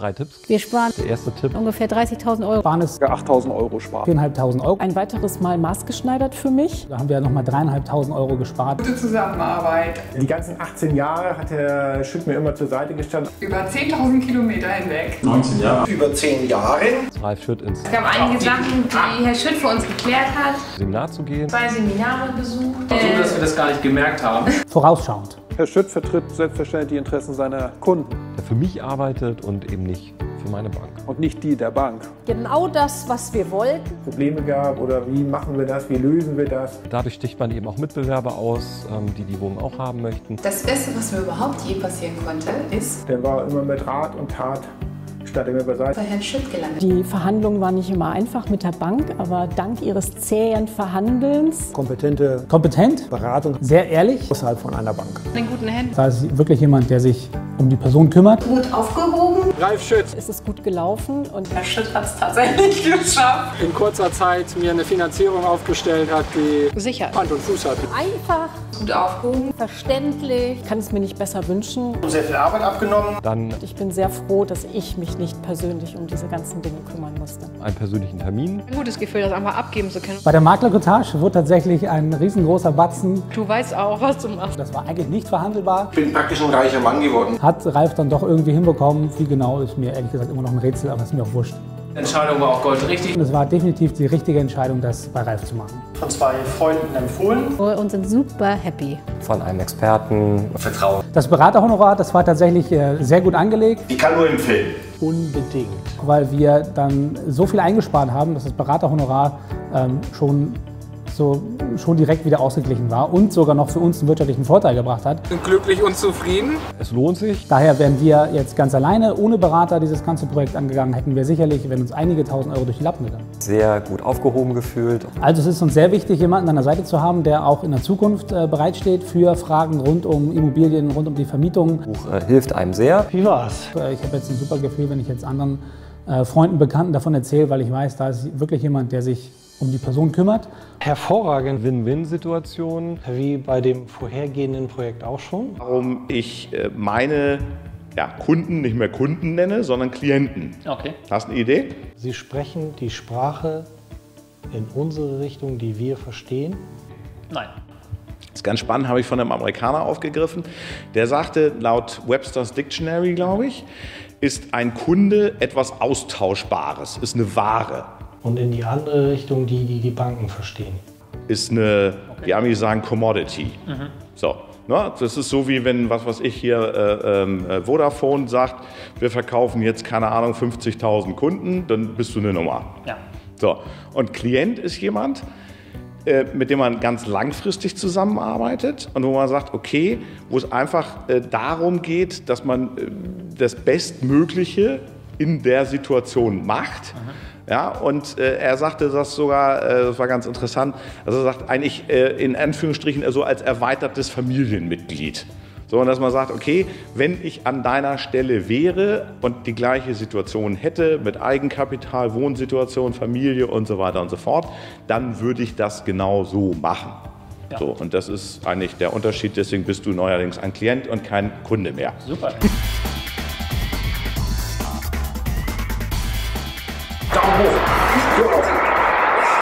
Drei Tipps. Wir sparen Der erste Tipp. ungefähr 30.000 Euro. Waren es 8.000 Euro sparen. 4.500 Euro. Ein weiteres Mal maßgeschneidert für mich. Da haben wir nochmal 3.500 Euro gespart. Gute Zusammenarbeit. Die ganzen 18 Jahre hat Herr Schütt mir immer zur Seite gestanden. Über 10.000 Kilometer hinweg. 19 Jahre. Über 10 Jahre. Ralf Schütt ins Es gab einige Sachen, die Herr Schütt für uns geklärt hat. Seminar zu gehen. Zwei Seminare besucht. So, dass wir das gar nicht gemerkt haben. Vorausschauend. Herr Schütt vertritt selbstverständlich die Interessen seiner Kunden Der für mich arbeitet und eben nicht für meine Bank. und nicht die der Bank. Genau das, was wir wollten. Probleme gab oder wie machen wir das, wie lösen wir das. Dadurch sticht man eben auch Mitbewerber aus, ähm, die die Wohnung auch haben möchten. Das Beste, was mir überhaupt je passieren konnte, ist Der war immer mit Rat und Tat, statt immer beiseite. bei Herrn Schütt gelandet. Die Verhandlungen waren nicht immer einfach mit der Bank, aber dank ihres zähen Verhandelns Kompetente Kompetent, Beratung sehr ehrlich. außerhalb von einer Bank. In guten Händen. Das heißt wirklich jemand, der sich um die Person kümmert. Gut aufgehoben. Ralf Schütt. ist es gut gelaufen und Herr Schütt hat es tatsächlich geschafft. In kurzer Zeit mir eine Finanzierung aufgestellt hat, die Sicher. Hand und Fuß hat. einfach, Gut aufgehoben. Verständlich. ich kann es mir nicht besser wünschen. Sehr viel Arbeit abgenommen. Dann Ich bin sehr froh, dass ich mich nicht persönlich um diese ganzen Dinge kümmern musste. einen persönlichen Termin. Ein gutes Gefühl, das einfach abgeben zu können. Bei der Maklercottage wurde tatsächlich ein riesengroßer Batzen. Du weißt auch, was du machst. Das war eigentlich nicht verhandelbar. Ich bin praktisch ein reicher Mann geworden. Hat Ralf dann doch irgendwie hinbekommen. Wie genau ist mir ehrlich gesagt immer noch ein Rätsel, aber ist mir auch wurscht. Die Entscheidung war auch goldrichtig. Und es war definitiv die richtige Entscheidung, das bei Ralf zu machen. Von zwei Freunden empfohlen. Und sind super happy. Von einem Experten. Vertrauen. Das Beraterhonorar, das war tatsächlich äh, sehr gut angelegt. Ich kann nur empfehlen. Unbedingt. Weil wir dann so viel eingespart haben, dass das Beraterhonorar ähm, schon, so, schon direkt wieder ausgeglichen war und sogar noch für uns einen wirtschaftlichen Vorteil gebracht hat. Sind glücklich und zufrieden. Es lohnt sich. Daher wären wir jetzt ganz alleine, ohne Berater, dieses ganze Projekt angegangen, hätten wir sicherlich, wenn uns einige tausend Euro durch die Lappen gegangen. Sehr gut aufgehoben gefühlt. Also es ist uns sehr wichtig, jemanden an der Seite zu haben, der auch in der Zukunft äh, bereitsteht für Fragen rund um Immobilien, rund um die Vermietung. Buch äh, hilft einem sehr. Wie war's? Äh, Ich habe jetzt ein super Gefühl, wenn ich jetzt anderen äh, Freunden, Bekannten davon erzähle, weil ich weiß, da ist wirklich jemand, der sich um die Person kümmert. Hervorragend, Win-Win-Situation. wie bei dem vorhergehenden Projekt auch schon. warum ich äh, meine ja, Kunden nicht mehr Kunden nenne, sondern Klienten. Okay. Hast du eine Idee? Sie sprechen die Sprache in unsere Richtung, die wir verstehen. Nein. Das ist ganz spannend, habe ich von einem Amerikaner aufgegriffen. Der sagte, laut Webster's Dictionary, glaube ich, ist ein Kunde etwas Austauschbares, ist eine Ware, Und in die andere Richtung, die die, die Banken verstehen. ist eine, die Amis sagen Commodity. So. Ne? Das ist so wie wenn, was weiß ich hier, äh, ähm, äh, Vodafone sagt, wir verkaufen jetzt, keine Ahnung, 50.000 Kunden, dann bist du eine Nummer. Ja. So, und Klient ist jemand, äh, mit dem man ganz langfristig zusammenarbeitet und wo man sagt, okay, wo es einfach äh, darum geht, dass man äh, das Bestmögliche in der Situation macht. Ja, und äh, er sagte das sogar, äh, das war ganz interessant, also er sagt eigentlich äh, in Anführungsstrichen so als erweitertes Familienmitglied. So, und dass man sagt, okay, wenn ich an deiner Stelle wäre und die gleiche Situation hätte mit Eigenkapital, Wohnsituation, Familie und so weiter und so fort, dann würde ich das genau so machen. So, und das ist eigentlich der Unterschied, deswegen bist du neuerdings ein Klient und kein Kunde mehr. Super.